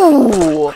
Ooh!